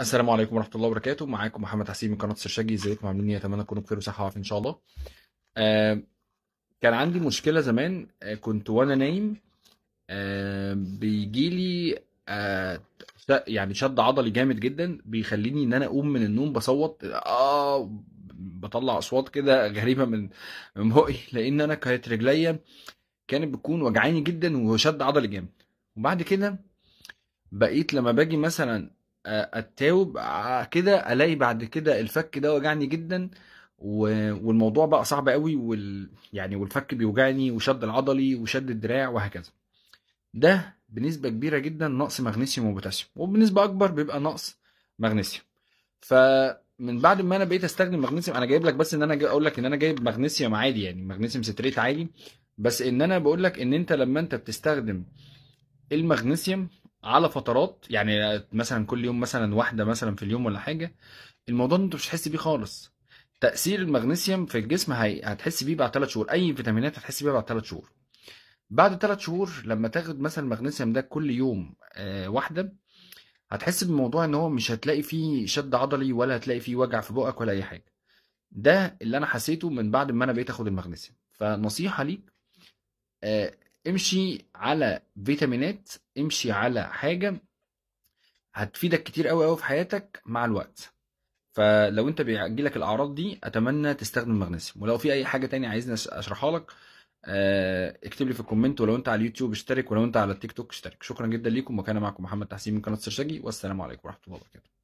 السلام عليكم ورحمة الله وبركاته. معاكم محمد حسين من قناة السرشاجي ازيكم؟ عاملين إيه؟ اتمنى تكونوا بخير وصحة وعافية إن شاء الله. كان عندي مشكلة زمان آه، كنت وأنا نايم آه، بيجيلي آه، ش- يعني شد عضلي جامد جدا بيخليني إن أنا أقوم من النوم بصوت آه بطلع أصوات كده غريبة من من بقي لأن أنا كانت رجليا كانت بتكون وجعاني جدا وشد عضلي جامد. وبعد كده بقيت لما باجي مثلا اتاوب آه، كده ألاقي بعد كده الفك ده وجعني جدا والموضوع بقى صعب قوي وال... يعني والفك بيوجعني وشد العضلي وشد الدراع وهكذا. ده بنسبة كبيرة جدا نقص مغنيسيوم وبوتاسيوم وبنسبة أكبر بيبقى نقص مغنيسيوم. فمن بعد ما أنا بقيت أستخدم مغنيسيوم أنا جايب لك بس إن أنا جاي أقول لك إن أنا جايب مغنيسيوم عادي يعني مغنيسيوم citrate عادي. بس إن أنا بقول لك إن أنت لما أنت بتستخدم المغنيسيوم على فترات يعني مثلا كل يوم مثلا واحدة مثلا في اليوم ولا حاجة الموضوع انت مش هتحس بيه خالص. تأثير المغنيسيوم في الجسم. هتحس بيه بعد 3 شهور. أي فيتامينات هتحس بيها بعد 3 شهور. بعد 3 شهور لما تاخد مثلا المغنيسيوم ده كل يوم آه واحدة هتحس بالموضوع إن هو مش هتلاقي فيه شد عضلي ولا هتلاقي فيه وجع في بقك ولا أي حاجة. ده اللي أنا حسيته من بعد ما أنا بقيت آخد المغنيسيوم. فنصيحة ليك آه، امشي على فيتامينات امشي على حاجة هتفيدك كتير قوي قوي في حياتك مع الوقت. فلو انت بيجيلك الأعراض دي أتمنى تستخدم المغنيسيوم ولو في أي حاجة تانية عايزني أشرحها لك آه، اكتب لي في ال comment ولو انت على اليوتيوب اشترك ولو انت على التيك توك اشترك. شكرا جدا ليكم وكان معكم محمد تحسين من قناة سرشاجي والسلام عليكم ورحمة الله وبركاته.